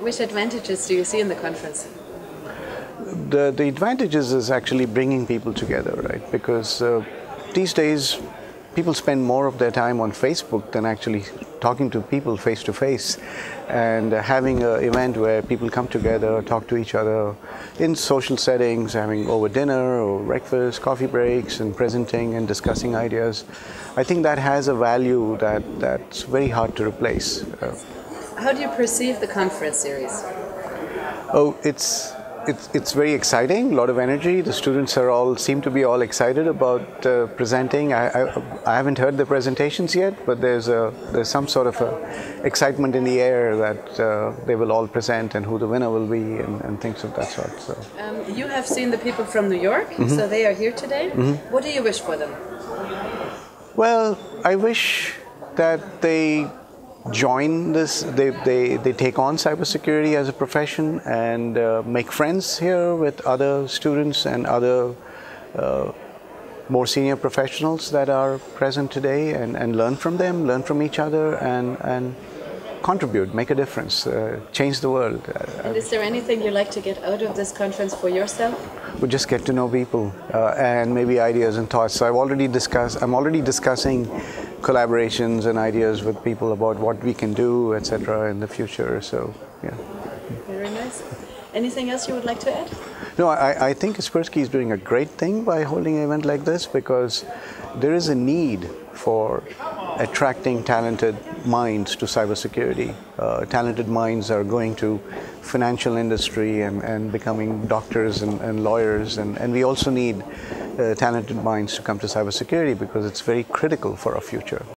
Which advantages do you see in the conference? The, the advantages is actually bringing people together, right? Because uh, these days people spend more of their time on Facebook than actually talking to people face to face. And uh, having an event where people come together, talk to each other in social settings, having over dinner or breakfast, coffee breaks, and presenting and discussing ideas, I think that has a value that, that's very hard to replace. Uh, How do you perceive the conference series? Oh, it's it's, it's very exciting, a lot of energy. The students are all seem to be all excited about uh, presenting. I, I, I, haven't heard the presentations yet, but there's a there's some sort of a excitement in the air that uh, they will all present and who the winner will be and, and things of that sort. So um, you have seen the people from New York, mm -hmm. so they are here today. Mm -hmm. What do you wish for them? Well, I wish that they join this, they, they, they take on cybersecurity as a profession and uh, make friends here with other students and other uh, more senior professionals that are present today and, and learn from them, learn from each other and, and contribute, make a difference, uh, change the world. And is there anything you like to get out of this conference for yourself? We just get to know people uh, and maybe ideas and thoughts. So I've already discussed, I'm already discussing collaborations and ideas with people about what we can do, etc., in the future. So, yeah. Very nice. Anything else you would like to add? No, I, I think Kaspersky is doing a great thing by holding an event like this because there is a need for attracting talented minds to cybersecurity. Uh, talented minds are going to financial industry and, and becoming doctors and, and lawyers, and, and we also need uh, talented minds to come to cybersecurity because it's very critical for our future.